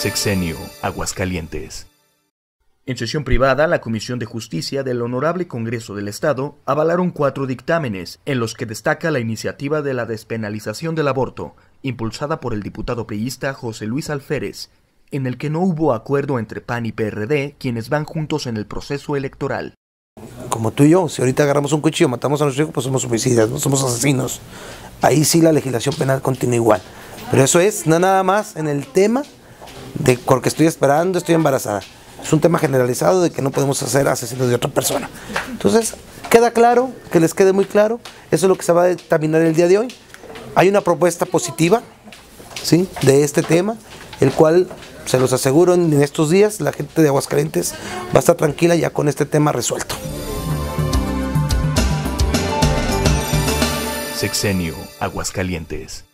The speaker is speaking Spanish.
Sexenio, Aguascalientes. En sesión privada, la Comisión de Justicia del Honorable Congreso del Estado avalaron cuatro dictámenes en los que destaca la iniciativa de la despenalización del aborto, impulsada por el diputado priista José Luis Alférez, en el que no hubo acuerdo entre PAN y PRD, quienes van juntos en el proceso electoral. Como tú y yo, si ahorita agarramos un cuchillo, matamos a nuestro hijo, pues somos homicidas, no somos asesinos. Ahí sí la legislación penal continúa igual. Pero eso es no nada más en el tema de porque estoy esperando, estoy embarazada. Es un tema generalizado de que no podemos hacer asesinos de otra persona. Entonces, queda claro, que les quede muy claro, eso es lo que se va a determinar el día de hoy. Hay una propuesta positiva ¿sí? de este tema, el cual, se los aseguro, en estos días la gente de Aguascalientes va a estar tranquila ya con este tema resuelto. Sexenio, Aguascalientes.